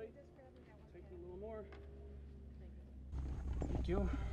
tight. A little more. Thank you.